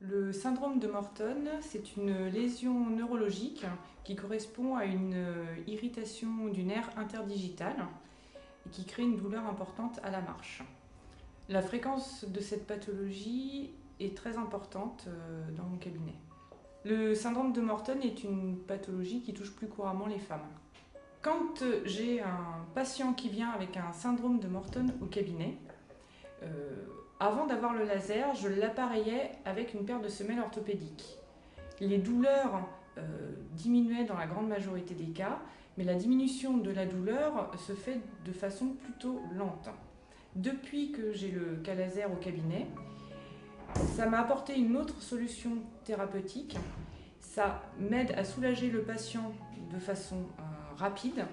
Le syndrome de Morton, c'est une lésion neurologique qui correspond à une euh, irritation du nerf interdigital et qui crée une douleur importante à la marche. La fréquence de cette pathologie est très importante euh, dans mon cabinet. Le syndrome de Morton est une pathologie qui touche plus couramment les femmes. Quand j'ai un patient qui vient avec un syndrome de Morton au cabinet, euh, avant d'avoir le laser, je l'appareillais avec une paire de semelles orthopédiques. Les douleurs euh, diminuaient dans la grande majorité des cas, mais la diminution de la douleur se fait de façon plutôt lente. Depuis que j'ai le cas laser au cabinet, ça m'a apporté une autre solution thérapeutique. Ça m'aide à soulager le patient de façon euh, rapide.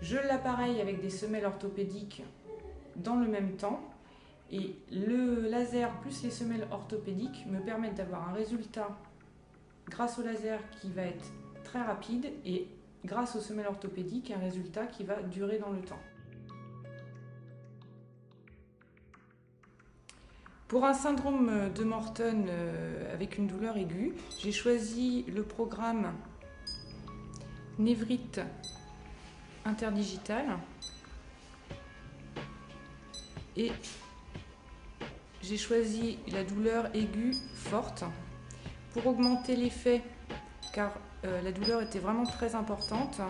Je l'appareille avec des semelles orthopédiques dans le même temps et le laser plus les semelles orthopédiques me permettent d'avoir un résultat grâce au laser qui va être très rapide et grâce aux semelles orthopédiques un résultat qui va durer dans le temps. Pour un syndrome de Morton euh, avec une douleur aiguë, j'ai choisi le programme Névrite interdigital et j'ai choisi la douleur aiguë forte pour augmenter l'effet car euh, la douleur était vraiment très importante.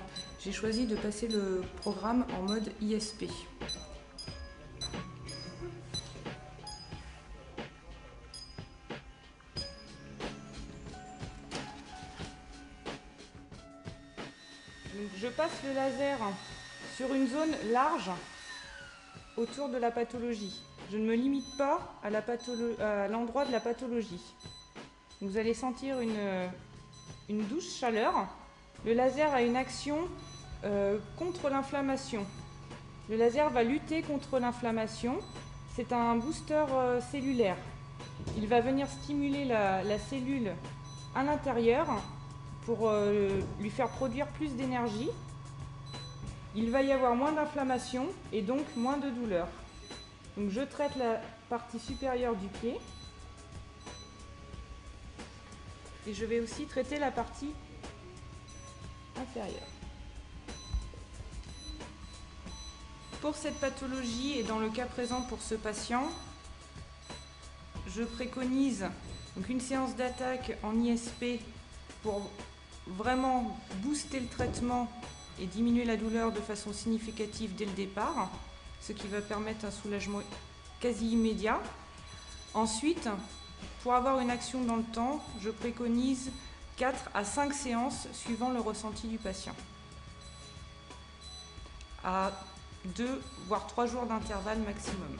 J'ai choisi de passer le programme en mode ISP. je passe le laser sur une zone large autour de la pathologie. Je ne me limite pas à l'endroit de la pathologie. Vous allez sentir une, douce chaleur. Le laser a une action euh, contre l'inflammation. Le laser va lutter contre l'inflammation. C'est un booster euh, cellulaire. Il va venir stimuler la, cellule à l'intérieur pour euh, lui faire produire plus d'énergie. Il va y avoir moins d'inflammation et donc moins de douleur. Je traite la partie supérieure du pied. Et je vais aussi traiter la partie inférieure. Pour cette pathologie et dans le cas présent pour ce patient, je préconise une séance d'attaque en ISP pour vraiment booster le traitement et diminuer la douleur de façon significative dès le départ, ce qui va permettre un soulagement quasi immédiat. Ensuite, pour avoir une action dans le temps, je préconise 4 à 5 séances suivant le ressenti du patient. À 2 voire 3 jours d'intervalle maximum.